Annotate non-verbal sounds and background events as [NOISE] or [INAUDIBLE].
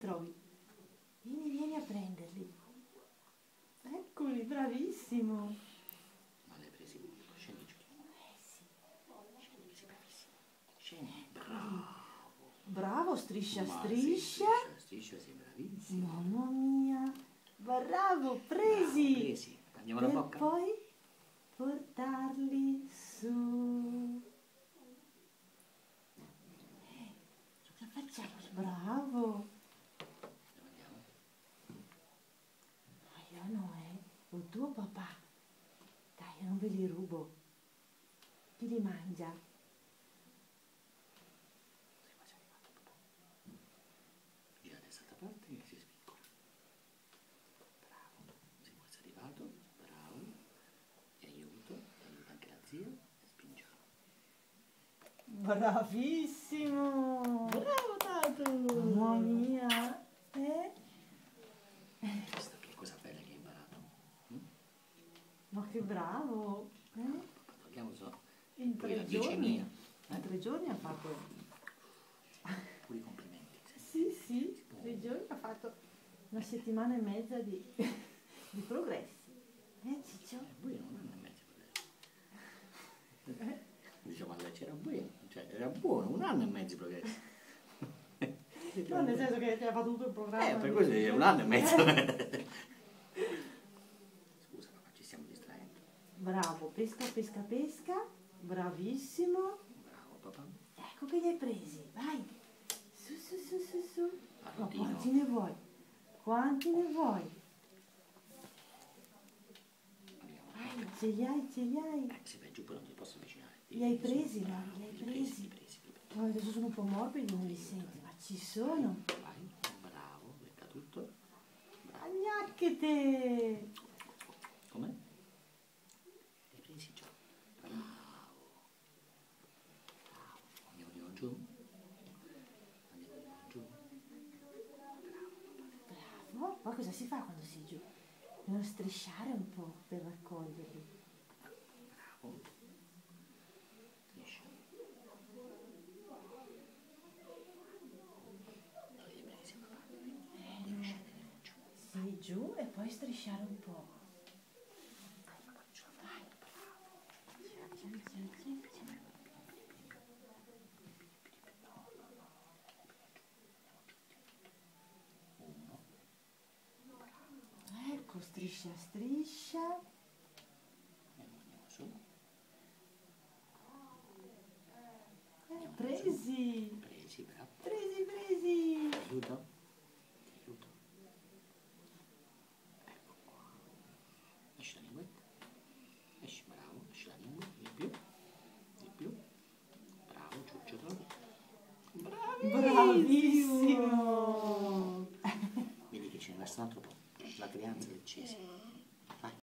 trovi? Vieni, vieni a prenderli. Eccoli, bravissimo. Ma l'hai presi molto. Scendi giù. Eh sì. Scendi, sei bravissimo. Scendi, bravo. Bravo, striscia, Ma striscia. sì, striscia, striscia, sei bravissimo. Mamma mia. Bravo, Bravo, presi. presi. Andiamo alla bocca. poi portarli su. Eh, Cosa facciamo? Bravo. Dove andiamo? Ma io no, eh. O tuo papà. Dai, non ve li rubo. Chi li mangia? Sei quasi arrivato, papà. Gira dall'altra parte che si spiccola. Bravo. Sei quasi arrivato. Bravo. Ti aiuto. Ti aiuta anche la zia. E spingiamo. Bravissimo. Bravo, Tato. Mamma mia. Eh? Hai visto che cosa bella che hai imparato? Mm? Ma che bravo. Eh? Togliamo so. In tre giorni. glicemia. In tre giorni ha fatto. [LAUGHS] Pure i complimenti. Sì, sì, tre giorni ha fatto una settimana e mezza di, [LAUGHS] di progressi. Eh, Ciccio? È buono, un anno e mezzo progresso. [LAUGHS] Diciamo alla c'era buono, cioè era buono, un anno e mezzo progresso. No, nel senso che ti ha fatto tutto il programma. Eh, per questo è un anno e mezzo. Scusa papà, ci stiamo distraendo. Bravo, pesca, pesca, pesca. Bravissimo. Bravo papà. Ecco che li hai presi, vai. Su, su, su, su, su. Ma quanti ne vuoi? Quanti ne vuoi? Vai, ce li hai, ce li hai. Eh, se vai giù poi non ti posso avvicinare. Li hai presi, no? Li hai presi, presi. li presi, li presi. No, adesso sono un po' morbidi, non li senti, ma ci sono. Vai, bravo, becca tutto. Agnacchete! Come? Li hai presi già. Bravo. Bravo. Andiamo di nuovo giù. Andiamo giù. Bravo. Ma cosa si fa quando si è giù? Devono strisciare un po' per raccoglierli. Bravo. Striscia. Eh, scendere giù. Sì, e poi strisciare un po'. Dai papà, ce la fai. Vai. Bravo. Striscia, striscia. Andiamo su. Eh, presi. Presi, bravo. Presi, presi. Ti aiuto? Ti aiuto? Ecco qua. Esci la linguetta. Esci, bravo. Esci la lingua. Di più. Di più. Bravo, ciucciolo. Bravissimo. Vedi che ce ne resta un altro po'. La creanza del cesio.